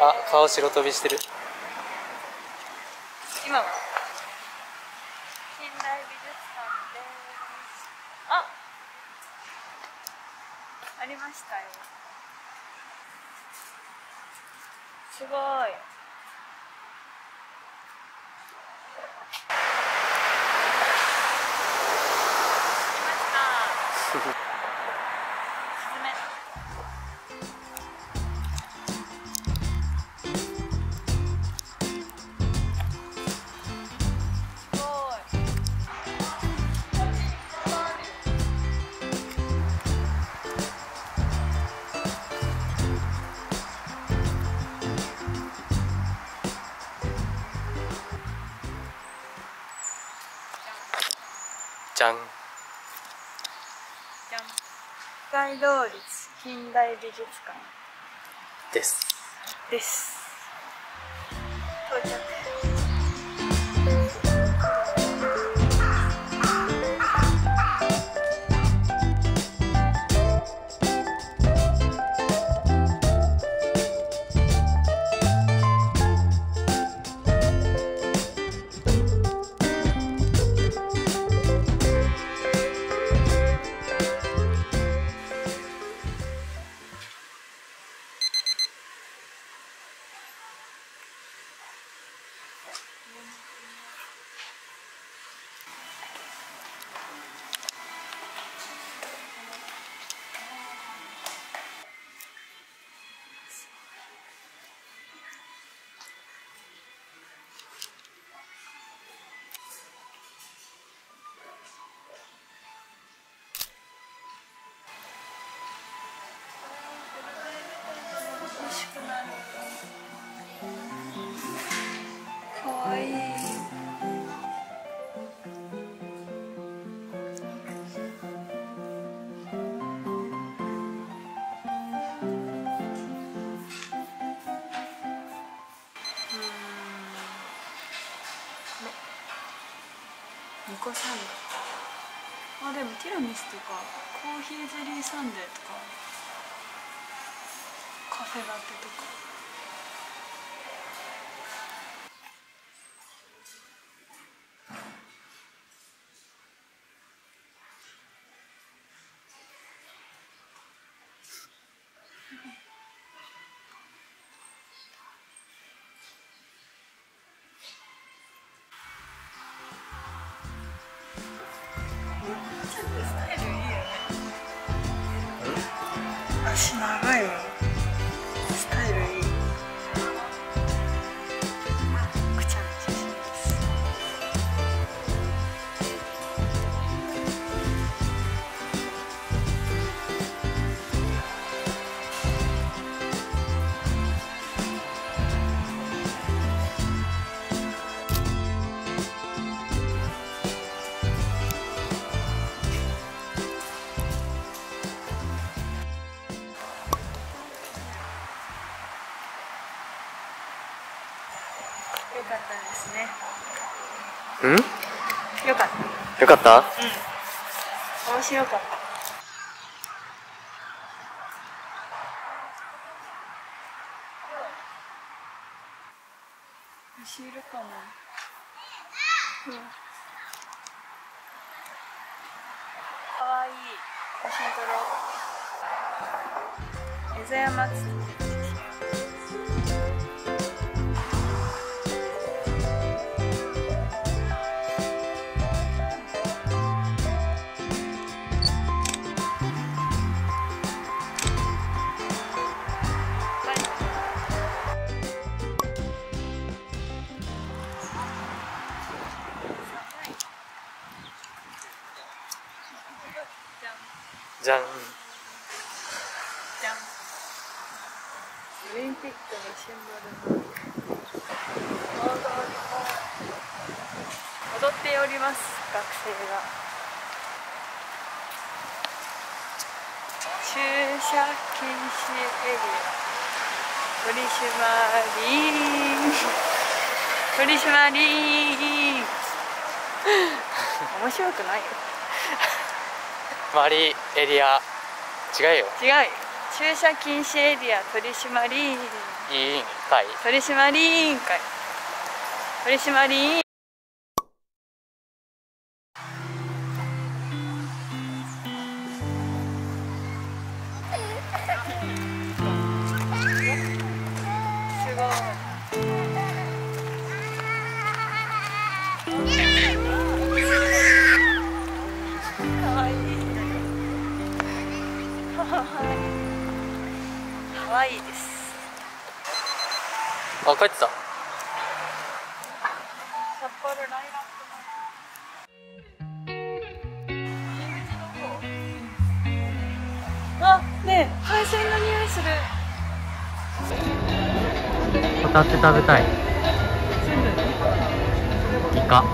あ顔白飛びしてる。今は。近代美術館です。あありましたよ。すごい。来ました。じゃん。じゃん北海道立近代美術館。です。です。到着コサンド。あでもティラミスとかコーヒーゼリーサンデーとかカフェラテとか。一起吧ったですねんよかった？よかったうん。面白かった。走るかなうん。かわい。い写真撮ろう。江戸山じゃん。じゃんオリンピックのシンボルの踊っております学生が駐車禁止エリア。取り締まり取り締まり面白くないよ。周りエリア。違うよ。違う。駐車禁止エリア取り締まりいいんかい取り締まり委員会。取り締まり委員。すかわいいです。あ帰ってた。札幌ライラあねえ海鮮の匂いする。ホタテ食べたい。イカ。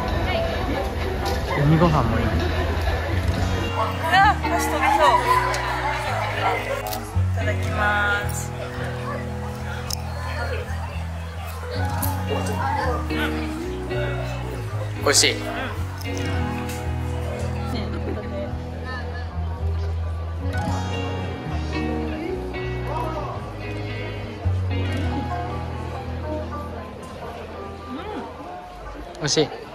海ご飯もいい美味しい。美味しい。